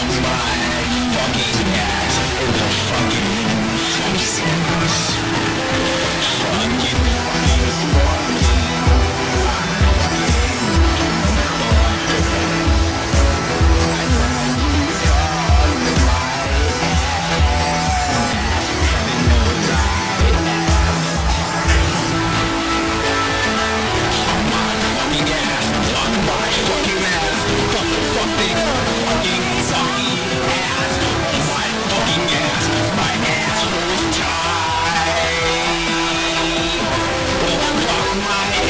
my fucking ass in the fucking my head.